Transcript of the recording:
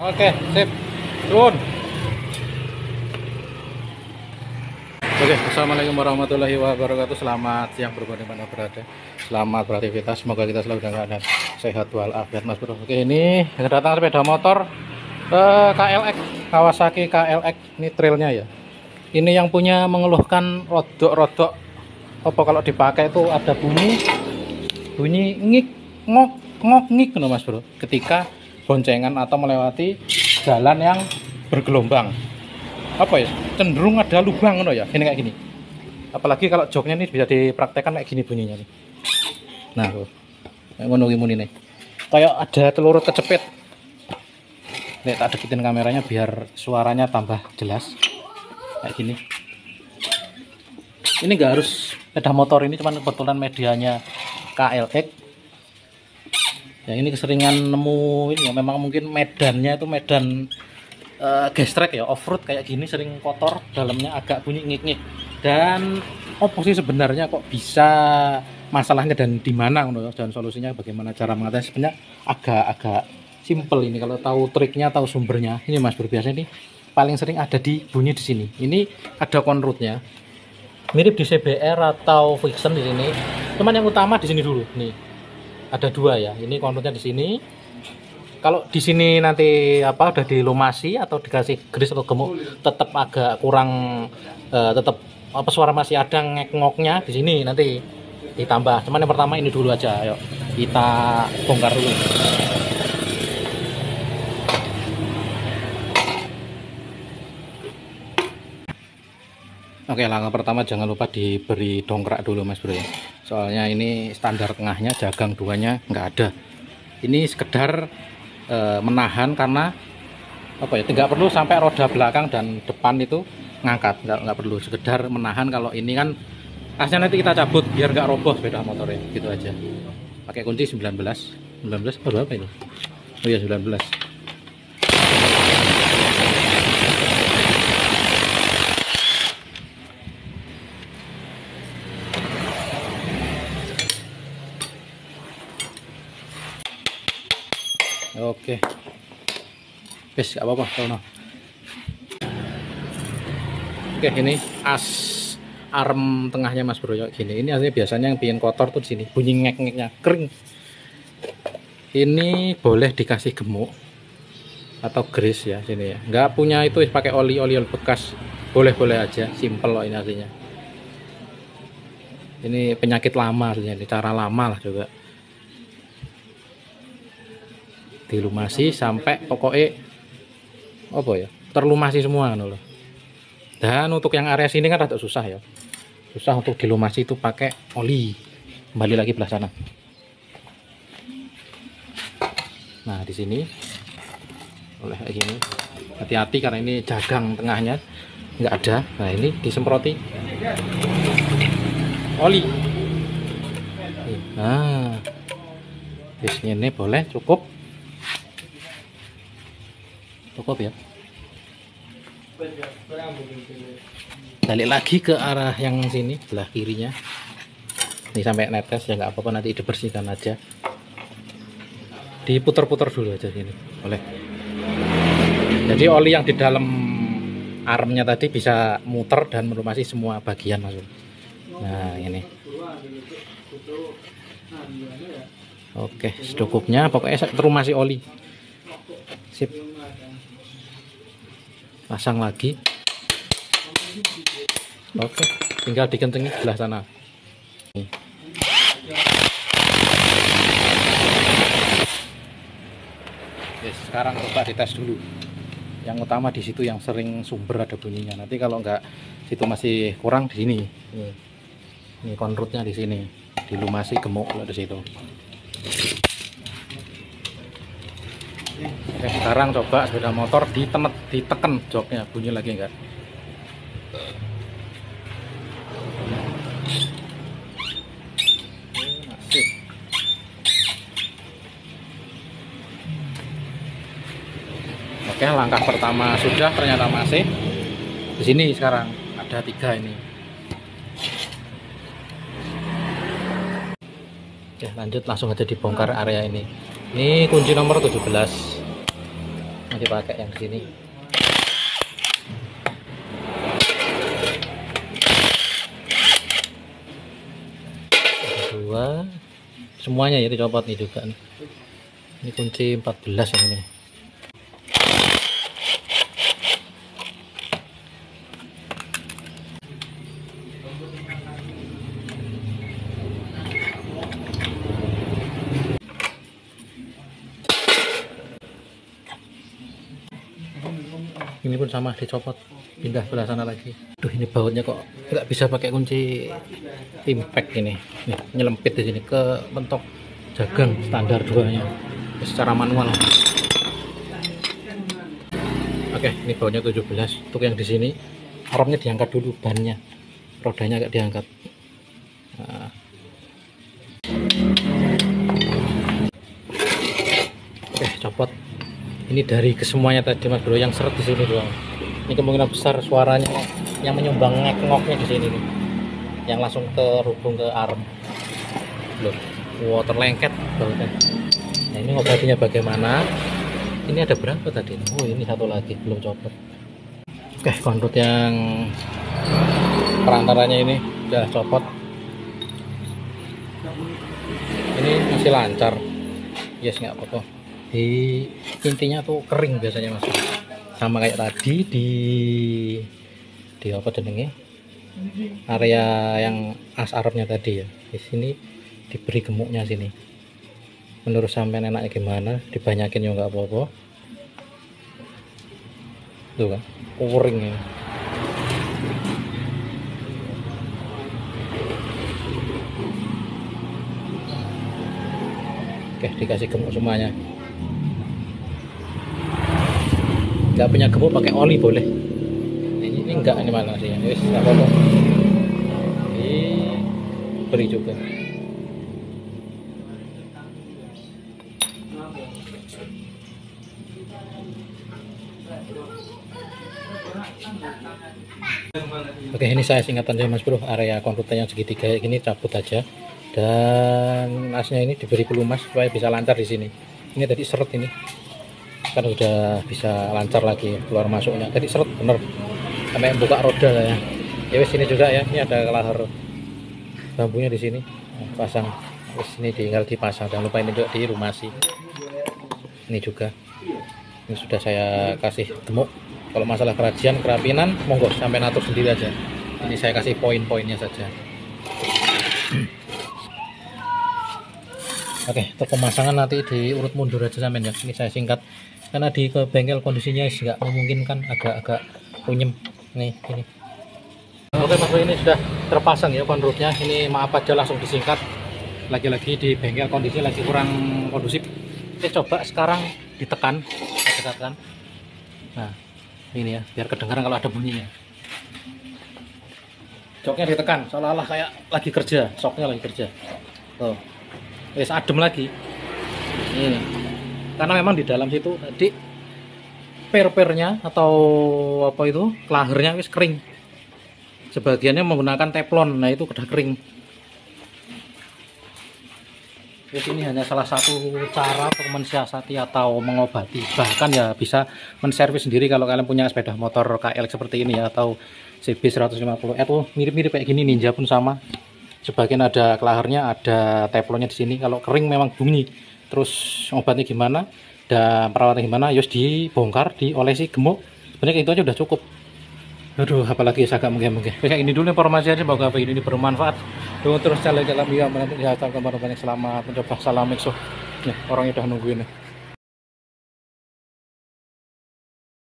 Oke, sip. Turun. Oke, Assalamualaikum warahmatullahi wabarakatuh. Selamat siang berbanding mana berada Selamat beraktivitas, semoga kita selalu dalam keadaan sehat walafiat mas bro. Oke, ini kedatangan sepeda motor eh, KLX, Kawasaki KLX Ini trailnya ya. Ini yang punya mengeluhkan rodok-rodok. Apa kalau dipakai itu ada bunyi Bunyi ngik, ngok, ngok, ngik no, mas bro. Ketika boncengan atau melewati jalan yang bergelombang. Apa ya? Cenderung ada lubang no ya ini kayak gini. Apalagi kalau joknya ini bisa dipraktekkan kayak gini bunyinya nih. Nah ngono gimana nih kayak ada telur kecepet nih tak deketin kameranya biar suaranya tambah jelas. Kayak gini. Ini enggak harus sepeda motor ini cuman kebetulan medianya KLX ya ini keseringan nemu ini ya memang mungkin medannya itu medan uh, gestrek ya off road kayak gini sering kotor dalamnya agak bunyi ngik-ngik. Dan apa sih sebenarnya kok bisa masalahnya dan di mana dan solusinya bagaimana cara mengatasi? Sebenarnya agak-agak simple ini kalau tahu triknya tahu sumbernya. Ini mas berbiasa ini paling sering ada di bunyi di sini. Ini ada konrutnya mirip di CBR atau Vixen di sini. Cuman yang utama di sini dulu nih ada dua ya. Ini konrutnya di sini. Kalau di sini nanti apa udah dilumasi atau dikasih gris atau gemuk tetap agak kurang uh, tetap apa suara masih ada ngek-ngoknya di sini nanti ditambah. Cuman yang pertama ini dulu aja. Ayo kita bongkar dulu Oke langkah pertama jangan lupa diberi dongkrak dulu mas bro ya. Soalnya ini standar tengahnya jagang duanya nggak ada. Ini sekedar e, menahan karena apa ya tidak perlu sampai roda belakang dan depan itu ngangkat. Nggak, nggak perlu. Sekedar menahan kalau ini kan asnya nanti kita cabut biar nggak roboh sepeda motornya. Gitu aja. Pakai kunci 19 19 oh, berapa itu oh ya 19 Oke. Wes gak apa-apa, sono. Oke, ini as arm tengahnya Mas Bro gini. Ini artinya biasanya yang bikin kotor tuh di sini, bunyi ngek-ngeknya kering. Ini boleh dikasih gemuk atau grease ya sini ya. Nggak punya itu pakai oli-oli bekas. Boleh-boleh aja, simple loh ini artinya. Ini penyakit lama artinya, cara lama lah juga. Dilumasi sampai pokoknya apa ya terlumasi semua kan loh dan untuk yang area sini kan agak susah ya. Susah untuk dilumasi itu pakai oli. Kembali lagi belah sana. Nah di sini oleh gini. Hati-hati karena ini jagang tengahnya nggak ada. Nah ini disemproti. Oli. Nah di ini boleh cukup cukup ya. Balik lagi ke arah yang sini belah kirinya. Ini sampai netes ya nggak apa-apa nanti dibersihkan aja. Diputar-putar dulu aja sini boleh. Jadi oli yang di dalam armnya tadi bisa muter dan melumasi semua bagian masuk nah ini. Oke secukupnya. Pokoknya terumasi oli. Sip pasang lagi. Oke tinggal dikencengi sebelah sana. Nih. Oke, sekarang coba dites dulu. Yang utama di situ yang sering sumber ada bunyinya. Nanti kalau enggak situ masih kurang di sini. Ini, konrutnya di sini. Dilumasi gemuk di situ Oke, sekarang coba sepeda motor ditemet, diteken joknya, bunyi lagi enggak? Oke, langkah pertama sudah, ternyata masih. Di sini sekarang ada tiga ini. Oke, lanjut langsung aja dibongkar area ini. Ini kunci nomor 17 dipakai yang sini. Dua. Semuanya ya dicopot nih juga nih. ini kunci 14 yang ini ini pun sama dicopot. Pindah sebelah sana lagi. Duh ini bautnya kok nggak bisa pakai kunci impact ini. Nih nyelempit di sini ke bentok jagang standar duanya. Secara manual. Oke ini bautnya 17 untuk yang di sini aromnya diangkat dulu bannya. Rodanya agak diangkat. Nah. oke copot ini dari kesemuanya tadi mas bro. Yang seret di sini doang. Ini kemungkinan besar suaranya yang menyumbang ngek-ngoknya di sini nih. Yang langsung terhubung ke arm. Loh water lengket bautnya nah ini ngobatinya bagaimana? Ini ada berapa tadi? Oh ini satu lagi belum copot. Oke konrut yang perantaranya ini udah copot. Ini masih lancar. Yes nggak apa-apa di intinya tuh kering biasanya mas. Sama kayak tadi di di apa jenenge area yang as arabnya tadi ya. Di sini diberi gemuknya sini. Menurut sampean enaknya gimana? Dibanyakin ya nggak apa-apa. Tuh kan kering ya oke dikasih gemuk semuanya nggak punya gemuk pakai oli boleh. Ini, ini enggak ini mana sih? Ya nggak apa-apa. Ini beri juga. Oke ini saya singkatan aja mas bro. Area konduktnya yang segitiga ini cabut aja. Dan asnya ini diberi pelumas supaya bisa lancar di sini. Ini tadi seret ini kan udah bisa lancar lagi keluar masuknya. Tadi seret bener. Sampai buka roda lah ya. Ya sini juga ya. Ini ada kelahar bambunya di sini. Pasang. Terus ini tinggal dipasang. Jangan lupa ini juga di rumah sih ini juga. Ini sudah saya kasih gemuk. Kalau masalah kerajian kerapinan monggo sampai natur sendiri aja. Ini saya kasih poin-poinnya saja. Oke untuk pemasangan nanti diurut mundur aja sampai ya. Ini saya singkat karena di ke bengkel kondisinya nggak memungkinkan agak-agak punyem nih ini. Oke mas ini sudah terpasang ya konrutnya ini maaf aja langsung disingkat. Lagi-lagi di bengkel kondisi lagi kurang kondusif. Kita coba sekarang ditekan tekan nah ini ya biar kedengaran kalau ada bunyinya. Joknya ditekan seolah-olah kayak lagi kerja soknya lagi kerja. Tuh. Wes adem lagi. Ini karena memang di dalam situ tadi per-pernya atau apa itu kelahernya wis kering sebagiannya menggunakan teflon nah itu udah kering Terus ini hanya salah satu cara untuk mensiasati atau mengobati. Bahkan ya bisa menservis sendiri kalau kalian punya sepeda motor KL seperti ini ya atau CB 150 atau mirip-mirip kayak gini Ninja pun sama. Sebagian ada kelaharnya, ada teflonnya di sini. Kalau kering memang bunyi. Terus obatnya gimana? Dan perawatan gimana? Yos dibongkar, diolesi gemuk. Sebenarnya itu aja udah cukup. Aduh, apalagi saya agak mungkin-mungkin. Kayak ini dulu informasi aja, semoga video ini bermanfaat. Tunggu terus channel jalan dia menanti ya, banyak selamat mencoba salam mixo. Nih, orangnya udah nungguin nih.